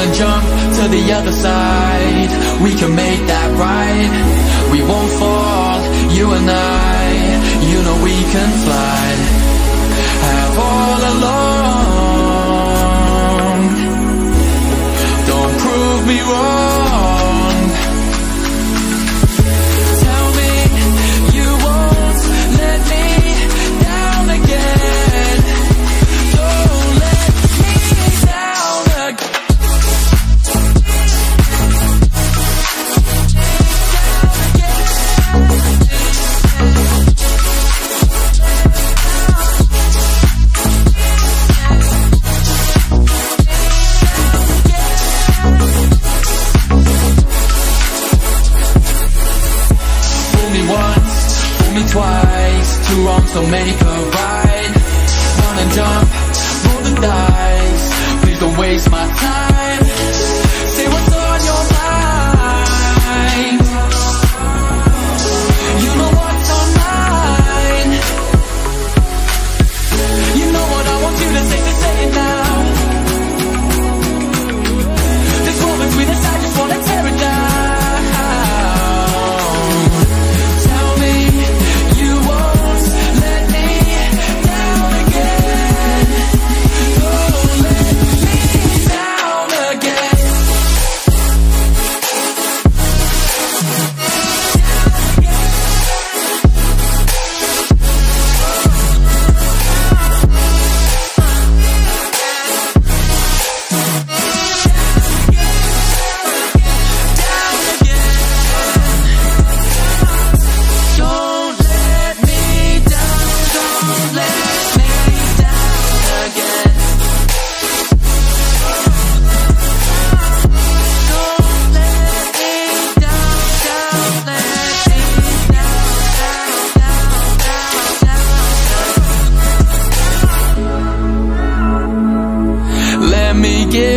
and jump to the other side. We can make that right. We won't fall, you and I. You know we can fly. Have all along. Don't prove me wrong me twice Two wrongs don't make a right and jump,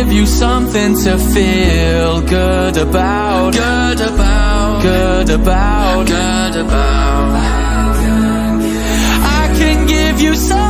give you something to feel good about. Good about. Good about. Good about. I can give you something.